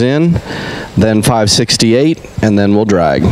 in, then 568, and then we'll drag.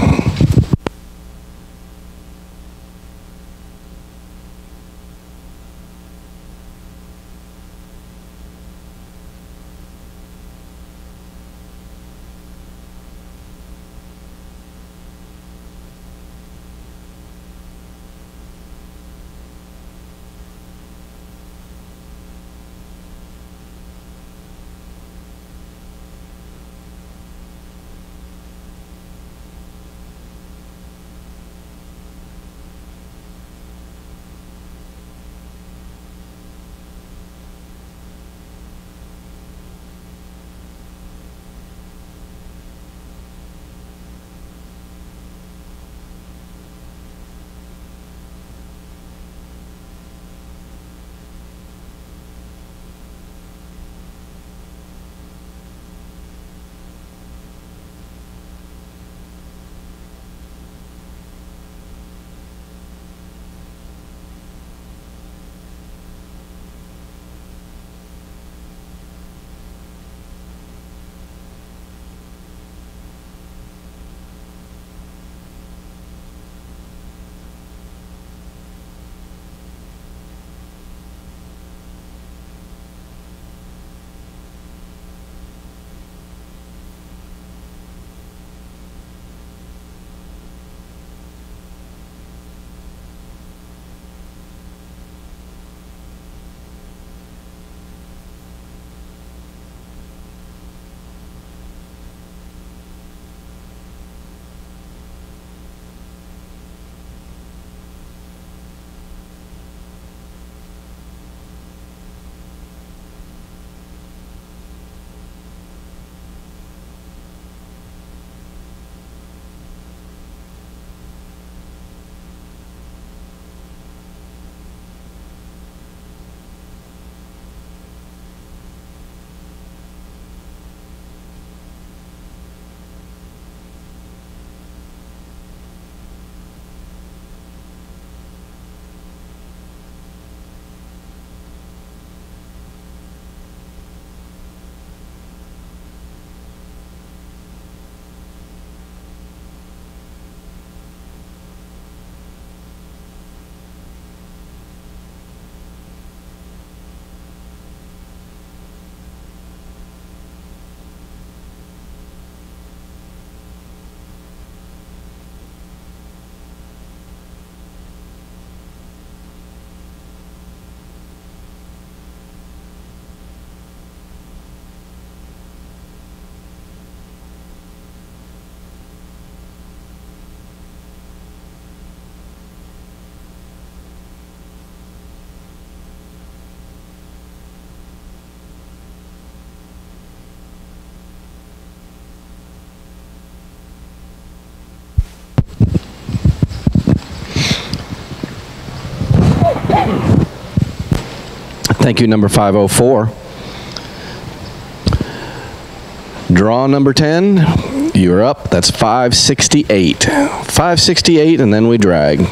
Thank you, number 504. Draw number 10, you're up. That's 568. 568, and then we drag.